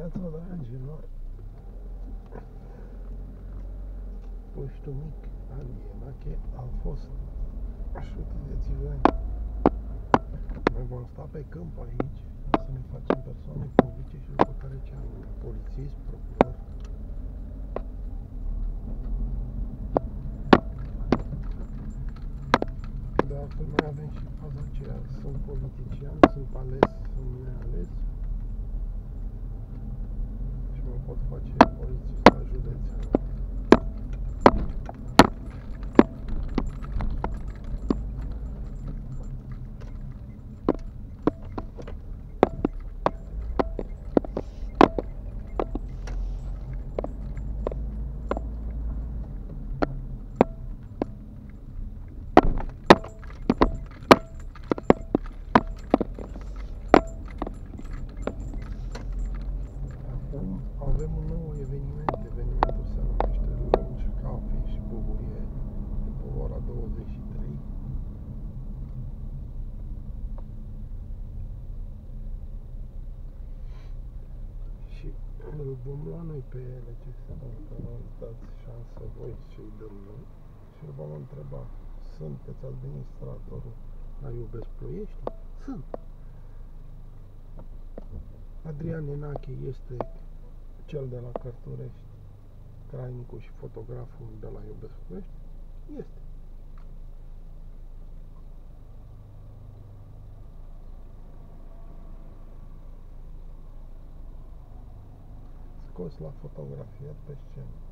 eliminatorlardi bor bo'shtumik aliyevaki alfos shu tilda Noi vom sta pe câmp aici să ne facem persoane publice și după care ce am polițist, procuror. De altfel mai avem și faza aceea, sunt politician, sunt ales, sunt neales, și mă pot face polițist la județ. Îl vom lua noi pe LCS dacă nu îți dați șansă voi și îi dăm noi. Și îl vom întreba, sunteți administratorul la Iubesc Ploiești? Sunt. Adrian Enache este cel de la Cărturești, crainicul și fotograful de la Iubesc Ploiești? Este. Scos la fotografiat pe scenă.